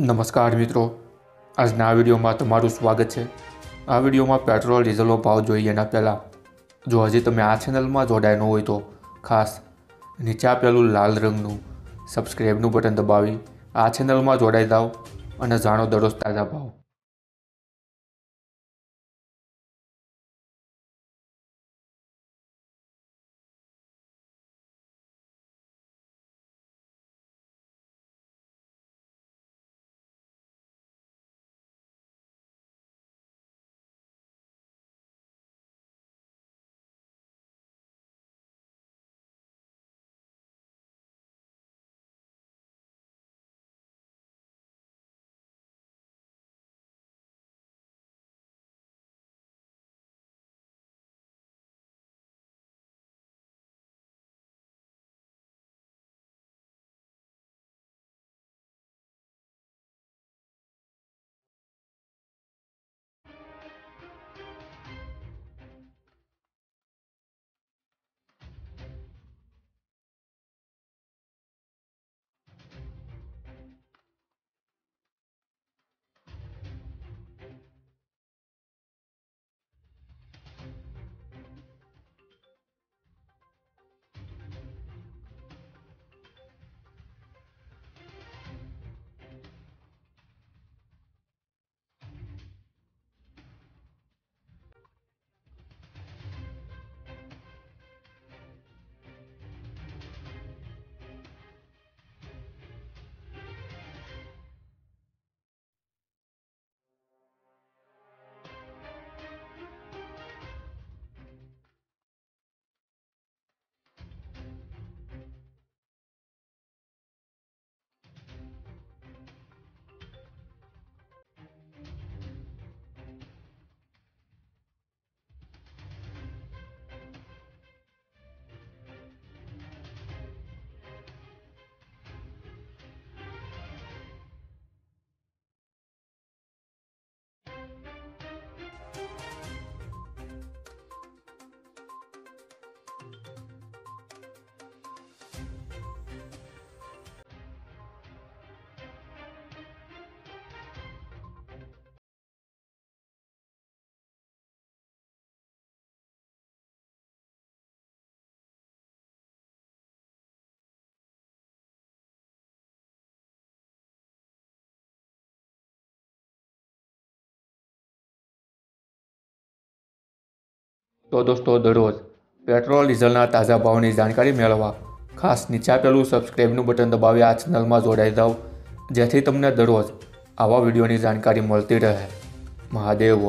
નમસ્કાર મિત્રો. આજના આ વિડીયોમાં તમારું સ્વાગત છે. આ વિડીયોમાં પેટ્રોલ, ડીઝલનો ભાવ જોઈએ એના પહેલાં. જો હજી તમે આ ચેનલમાં જોડાયેલો હોય તો ખાસ નીચે આપેલું લાલ રંગનું સબસ્ક્રાઈબનું બટન દબાવી આ ચેનલમાં જોડાઈ જાઓ અને જાણો દરરોજ તાજા ભાવ. તો દોસ્તો, દરરોજ પેટ્રોલ, ડીઝલના તાજા ભાવની જાણકારી મેળવવા ખાસ નીચે આપેલું સબસ્ક્રાઈબનું બટન દબાવી આ ચેનલમાં જોડાઈ જાઓ, જેથી તમને દરરોજ આવા વિડીયોની જાણકારી મળતી રહે. મહાદેવ